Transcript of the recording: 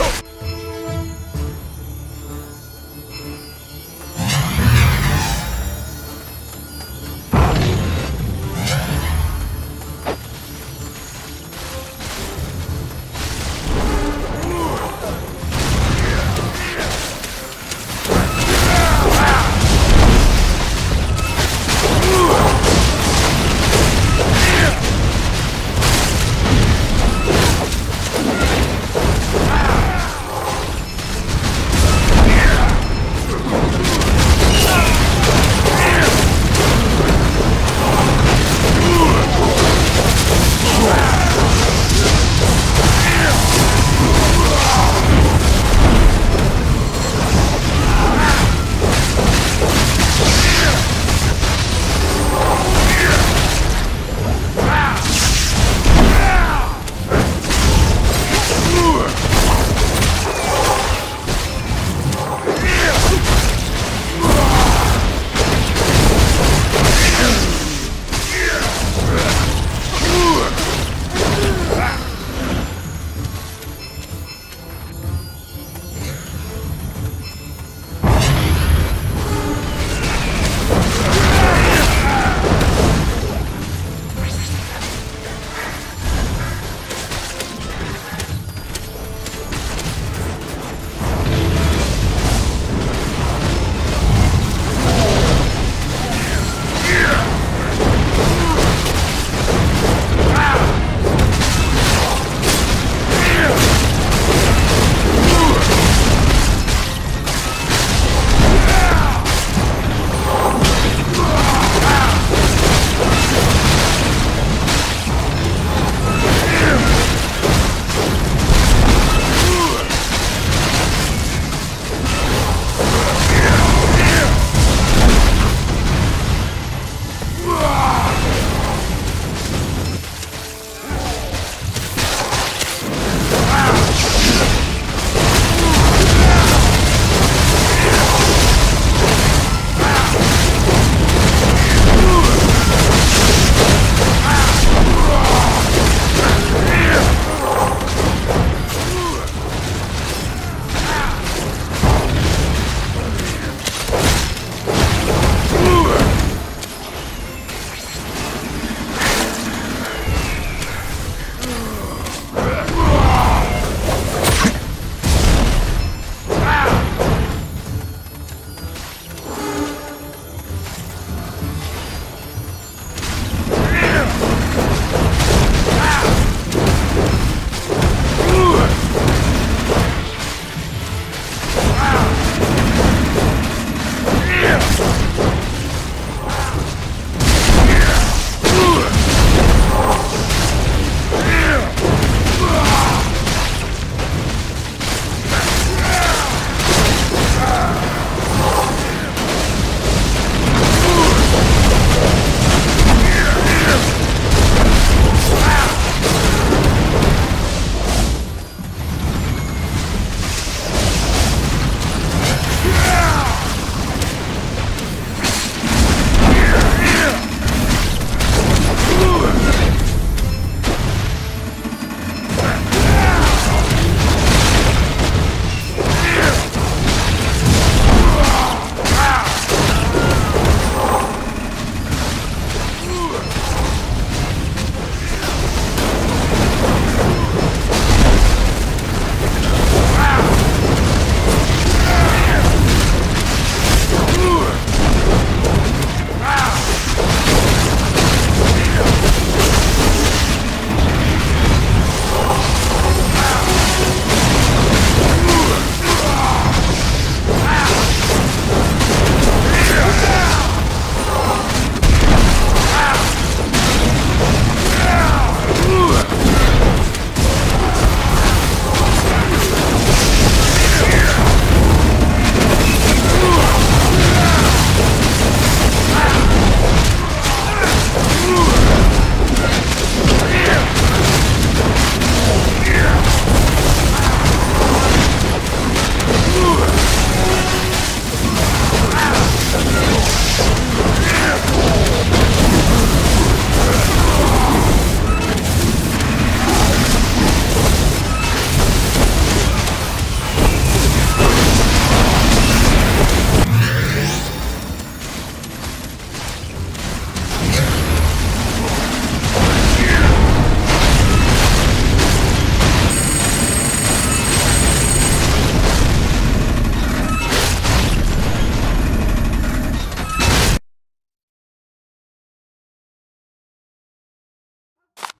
Oh!